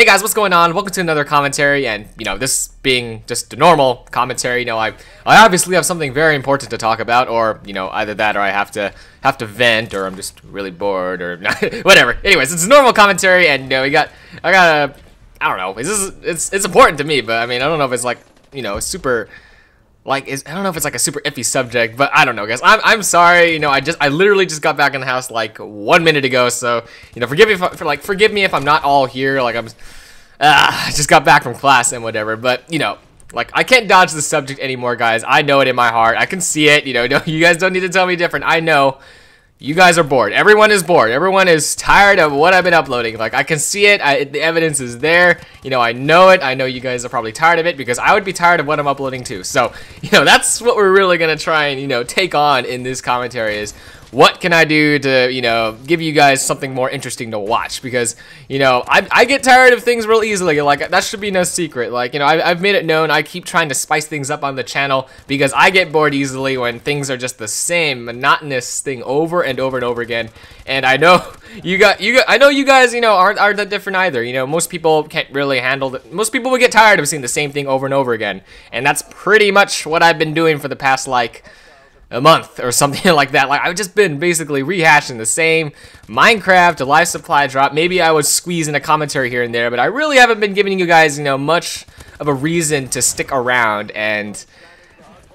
Hey guys, what's going on? Welcome to another commentary, and you know, this being just a normal commentary, you know, I I obviously have something very important to talk about, or you know, either that or I have to have to vent, or I'm just really bored, or whatever. Anyways, it's a normal commentary, and you know, we got I got a I don't know, this is it's it's important to me, but I mean, I don't know if it's like you know super like is I don't know if it's like a super iffy subject, but I don't know, guys. I'm I'm sorry. You know, I just I literally just got back in the house like one minute ago, so you know, forgive me for, for like forgive me if I'm not all here. Like I'm, ah, I just got back from class and whatever. But you know, like I can't dodge the subject anymore, guys. I know it in my heart. I can see it. You know, no, you guys don't need to tell me different. I know you guys are bored. Everyone is bored. Everyone is tired of what I've been uploading. Like, I can see it. I, the evidence is there. You know, I know it. I know you guys are probably tired of it because I would be tired of what I'm uploading too. So, you know, that's what we're really going to try and, you know, take on in this commentary is what can I do to, you know, give you guys something more interesting to watch? Because, you know, I, I get tired of things real easily. Like, that should be no secret. Like, you know, I, I've made it known. I keep trying to spice things up on the channel because I get bored easily when things are just the same monotonous thing over and over and over again. And I know you got, you got, I know you guys, you know, aren't, aren't that different either. You know, most people can't really handle it. Most people would get tired of seeing the same thing over and over again. And that's pretty much what I've been doing for the past, like, a month or something like that. Like I've just been basically rehashing the same Minecraft, a life supply drop. Maybe I would squeeze in a commentary here and there, but I really haven't been giving you guys, you know, much of a reason to stick around and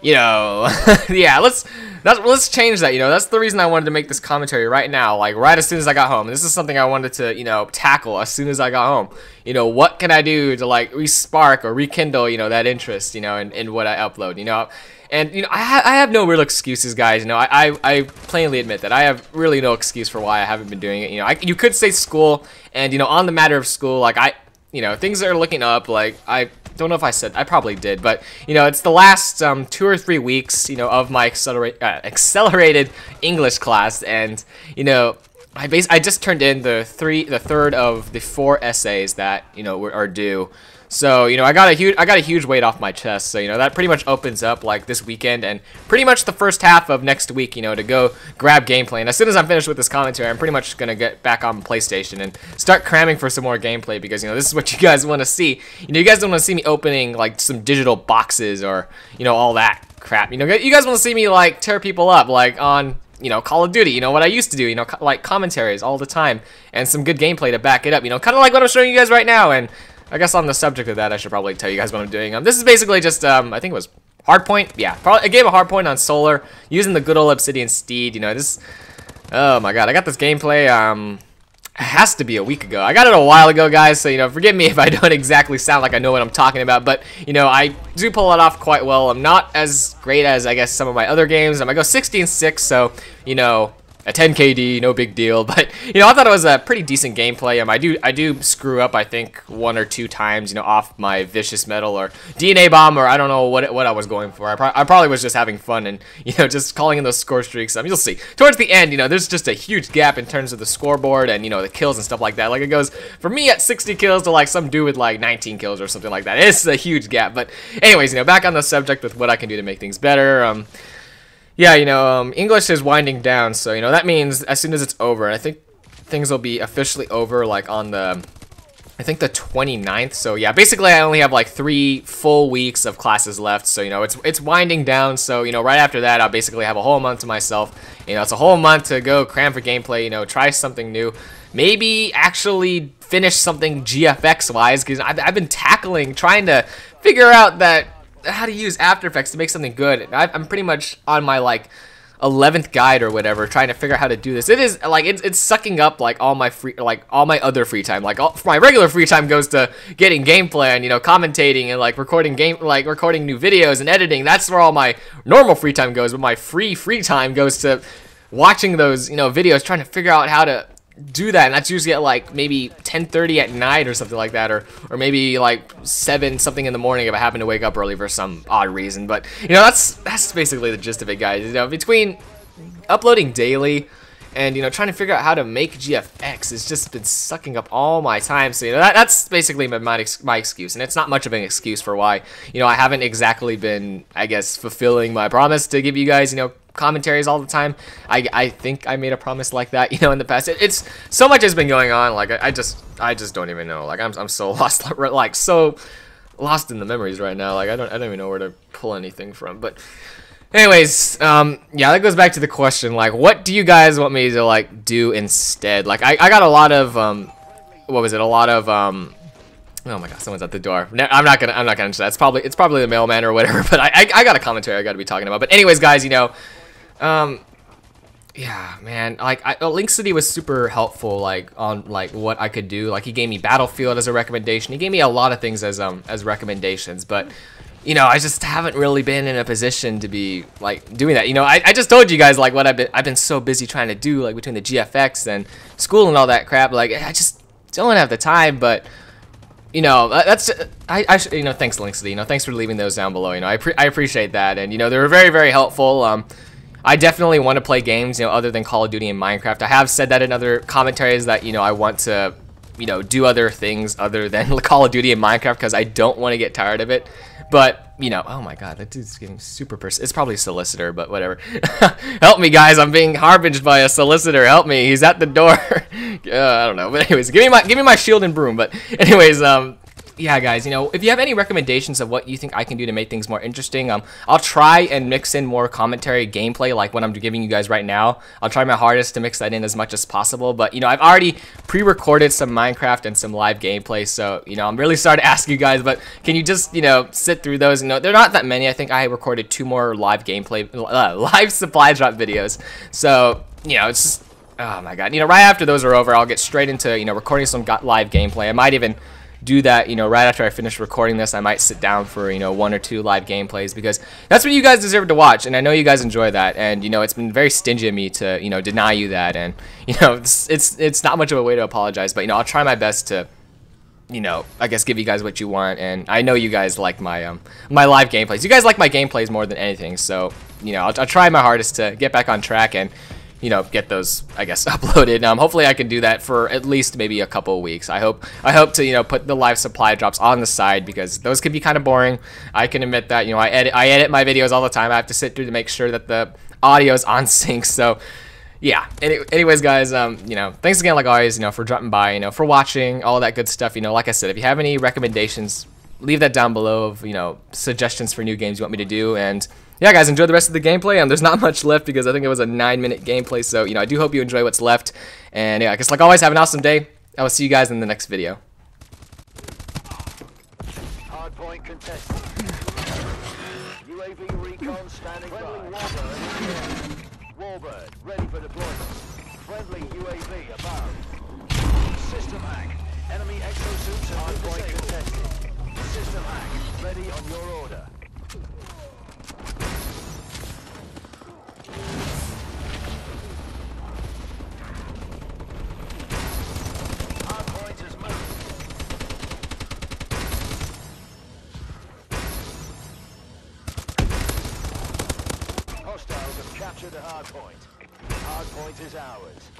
you know, yeah, let's let's change that. You know, that's the reason I wanted to make this commentary right now, like right as soon as I got home. This is something I wanted to, you know, tackle as soon as I got home. You know, what can I do to like respark or rekindle, you know, that interest, you know, in, in what I upload. You know, and you know, I, ha I have no real excuses, guys. You know, I, I, I plainly admit that I have really no excuse for why I haven't been doing it. You know, I, you could say school, and you know, on the matter of school, like I, you know, things are looking up. Like I don't know if I said, I probably did, but you know, it's the last um, two or three weeks, you know, of my accelerate uh, accelerated English class, and you know. I base I just turned in the three the third of the four essays that you know are due so, you know, I got a huge I got a huge weight off my chest. So, you know, that pretty much opens up like this weekend and pretty much the first half of next week, you know, to go grab gameplay. And as soon as I'm finished with this commentary, I'm pretty much going to get back on PlayStation and start cramming for some more gameplay because, you know, this is what you guys want to see. You know, you guys don't want to see me opening like some digital boxes or, you know, all that crap. You know, you guys want to see me like tear people up like on you know, Call of Duty, you know, what I used to do, you know, like commentaries all the time, and some good gameplay to back it up, you know, kind of like what I'm showing you guys right now, and I guess on the subject of that, I should probably tell you guys what I'm doing. Um, this is basically just, um, I think it was Hardpoint. Yeah, probably a game of Hardpoint on Solar using the good old Obsidian Steed. You know, this. Oh my god, I got this gameplay. Um, has to be a week ago. I got it a while ago, guys. So you know, forgive me if I don't exactly sound like I know what I'm talking about. But you know, I do pull it off quite well. I'm not as great as I guess some of my other games. I'm gonna go 16-6. So you know, a 10 KD, no big deal. But you know, I thought it was a pretty decent gameplay. Um, I do I do screw up, I think one or two times, you know, off my vicious medal or DNA bomb, or I don't know what what I was going for. I, pro I probably was just having fun and you know just calling in those score streaks. Um, you'll see towards the end, you know, there's just a huge gap in terms of the scoreboard and you know the kills and stuff like that. Like it goes for me at 60 kills to like some dude with like 19 kills or something like that. It's a huge gap. But anyways, you know, back on the subject with what I can do to make things better. Um, yeah, you know, um, English is winding down, so, you know, that means as soon as it's over, I think things will be officially over, like, on the, I think the 29th, so, yeah, basically I only have, like, three full weeks of classes left, so, you know, it's, it's winding down, so, you know, right after that, I'll basically have a whole month to myself, you know, it's a whole month to go cram for gameplay, you know, try something new, maybe actually finish something GFX-wise, because I've, I've been tackling, trying to figure out that how to use After Effects to make something good. I'm pretty much on my like 11th guide or whatever trying to figure out how to do this. It is like it's, it's sucking up like all my free like all my other free time. Like all my regular free time goes to getting gameplay and you know commentating and like recording game like recording new videos and editing. That's where all my normal free time goes, but my free free time goes to watching those, you know, videos trying to figure out how to do that, and that's usually at like maybe 10:30 at night or something like that, or or maybe like seven something in the morning if I happen to wake up early for some odd reason. But you know, that's that's basically the gist of it, guys. You know, between uploading daily and you know trying to figure out how to make GFX has just been sucking up all my time. So you know that, that's basically my, my my excuse, and it's not much of an excuse for why you know I haven't exactly been I guess fulfilling my promise to give you guys you know commentaries all the time. I, I think I made a promise like that, you know, in the past. It, it's so much has been going on. Like I, I just I just don't even know. Like I'm I'm so lost, like so lost in the memories right now. Like I don't I don't even know where to pull anything from. But anyways, um, yeah, that goes back to the question. Like, what do you guys want me to like do instead? Like I I got a lot of um, what was it? A lot of um Oh my god, someone's at the door. No, I'm not gonna. I'm not gonna answer that. It's probably it's probably the mailman or whatever. But I, I, I got a commentary I got to be talking about. But anyways, guys, you know, um, yeah, man. Like, I, uh, Link City was super helpful. Like on like what I could do. Like he gave me Battlefield as a recommendation. He gave me a lot of things as um as recommendations. But you know, I just haven't really been in a position to be like doing that. You know, I, I just told you guys like what I've been I've been so busy trying to do like between the GFX and school and all that crap. Like I just don't have the time. But you know, that's I, I you know, thanks Linksy, you know, thanks for leaving those down below. You know, I I appreciate that, and you know, they were very very helpful. Um, I definitely want to play games, you know, other than Call of Duty and Minecraft. I have said that in other commentaries that you know I want to, you know, do other things other than Call of Duty and Minecraft because I don't want to get tired of it. But, you know, oh my god, that dude's getting super pers- It's probably solicitor, but whatever. Help me, guys. I'm being harbinged by a solicitor. Help me. He's at the door. uh, I don't know. But anyways, give me my give me my shield and broom. But anyways, um, yeah, guys, you know, if you have any recommendations of what you think I can do to make things more interesting, um, I'll try and mix in more commentary gameplay like what I'm giving you guys right now. I'll try my hardest to mix that in as much as possible. But, you know, I've already pre-recorded some Minecraft and some live gameplay. So, you know, I'm really sorry to ask you guys, but can you just, you know, sit through those? You know, they're not that many. I think I recorded two more live gameplay, uh, live supply drop videos. So, you know, it's just, oh my god. You know, right after those are over, I'll get straight into, you know, recording some live gameplay. I might even do that, you know, right after I finish recording this, I might sit down for, you know, one or two live gameplays because that's what you guys deserve to watch. And I know you guys enjoy that. And, you know, it's been very stingy of me to, you know, deny you that. And, you know, it's, it's, it's not much of a way to apologize, but, you know, I'll try my best to, you know, I guess give you guys what you want. And I know you guys like my, um, my live gameplays. You guys like my gameplays more than anything. So, you know, I'll, I'll try my hardest to get back on track and, you know, get those, I guess, uploaded. Um, hopefully, I can do that for at least maybe a couple weeks. I hope, I hope to, you know, put the live supply drops on the side because those can be kind of boring. I can admit that. You know, I edit, I edit my videos all the time. I have to sit through to make sure that the audio is on sync. So, yeah. Any, anyways, guys, um, you know, thanks again, like always, you know, for dropping by, you know, for watching all that good stuff. You know, like I said, if you have any recommendations, leave that down below of, you know, suggestions for new games you want me to do. And yeah, guys, enjoy the rest of the gameplay. And there's not much left because I think it was a nine minute gameplay. So, you know, I do hope you enjoy what's left. And yeah, I guess like always, have an awesome day. I will see you guys in the next video. Hardpoint contested. UAV recon standing Friendly by. Warbird, Warbird ready for deployment. Friendly UAV above. System hack. Enemy exosuits hardpoint contested. System hack ready on your order. Hard point is ours.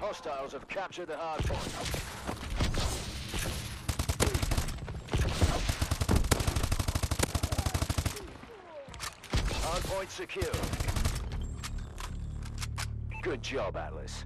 Hostiles have captured the hard point. Hardpoint secure. Good job, Atlas.